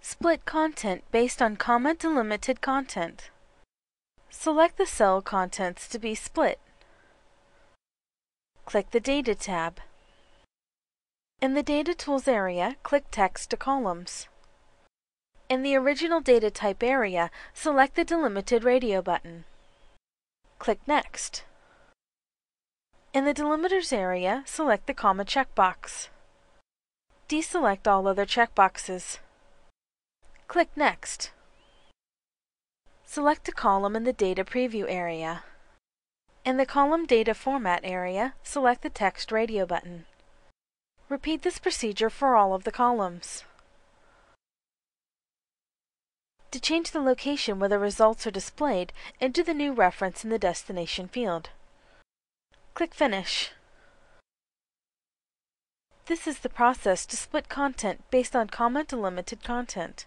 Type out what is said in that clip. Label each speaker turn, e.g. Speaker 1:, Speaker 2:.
Speaker 1: Split content based on comma delimited content. Select the cell contents to be split. Click the Data tab. In the Data Tools area, click Text to Columns. In the Original Data Type area, select the Delimited Radio button. Click Next. In the Delimiters area, select the comma checkbox. Deselect all other checkboxes. Click Next. Select a column in the Data Preview area. In the Column Data Format area, select the Text Radio button. Repeat this procedure for all of the columns. To change the location where the results are displayed, enter the new reference in the Destination field. Click Finish. This is the process to split content based on comma delimited content.